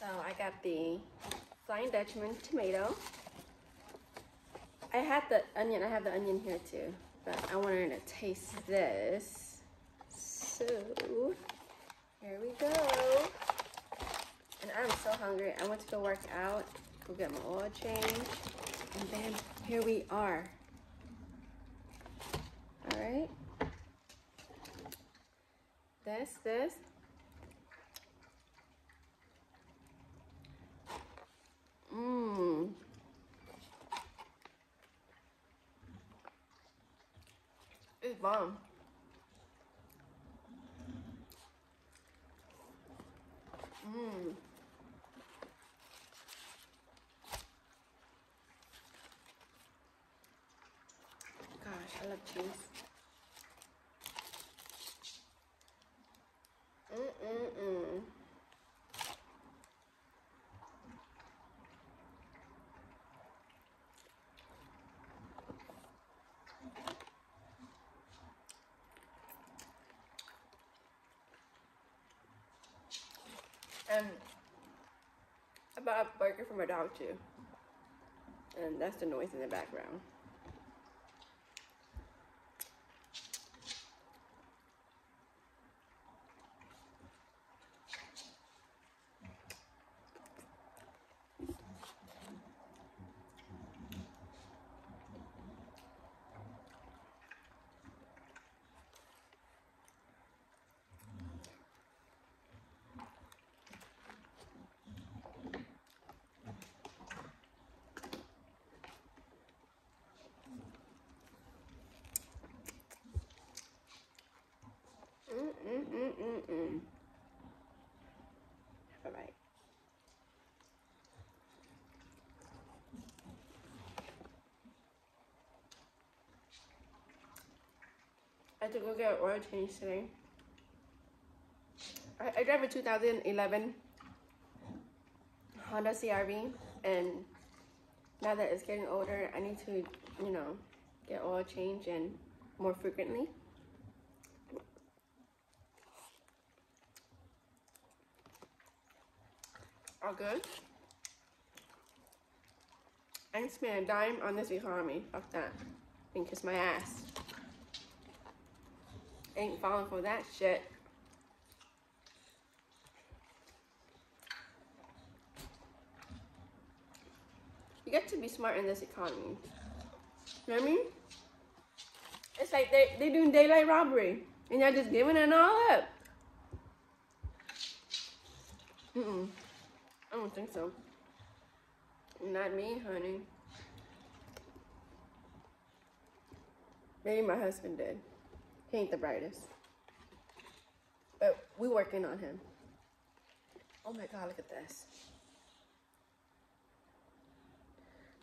So I got the Flying Dutchman tomato. I had the onion, I have the onion here too, but I wanted to taste this. So, here we go. And I'm so hungry. I went to go work out, go get my oil change, and then here we are. All right. This, this. Mmm. It's Mmm. Gosh, I love cheese. And I bought a burger for my dog too. And that's the noise in the background. Mm-mm-mm-mm-mm. All right. I to go get oil change today. I, I drive a 2011 Honda CRV, and now that it's getting older, I need to, you know, get oil change and more frequently. All good. I ain't spend a dime on this economy. Fuck that. And kiss my ass. Ain't falling for that shit. You get to be smart in this economy. You know what I mean? It's like they, they doing daylight robbery. And y'all just giving it all up. Mm-mm. I don't think so. Not me, honey. Maybe my husband did. He ain't the brightest. But we working on him. Oh my god, look at this.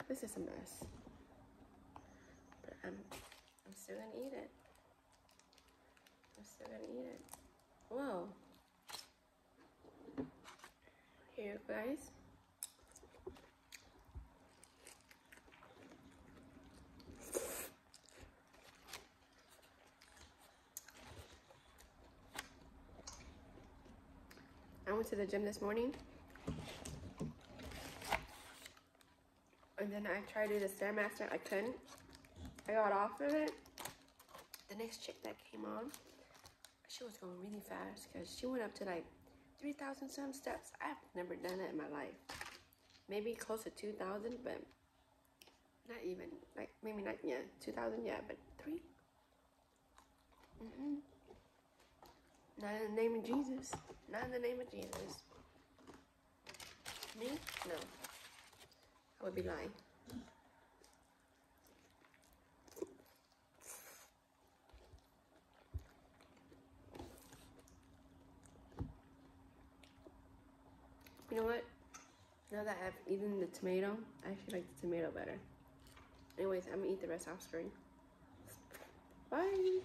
This is a mess. But I'm I'm still gonna eat it. I'm still gonna eat it. Whoa. Here guys. Went to the gym this morning. And then I tried to do the Stairmaster. I couldn't. I got off of it. The next chick that came on, she was going really fast because she went up to like 3,000 some steps. I've never done that in my life. Maybe close to 2,000, but not even. Like, maybe not, yeah, 2,000, yeah, but three? Mm-mm. Not in the name of Jesus. Not in the name of Jesus. Me? No. I would be lying. You know what? Now that I've eaten the tomato, I actually like the tomato better. Anyways, I'm gonna eat the rest off screen. Bye.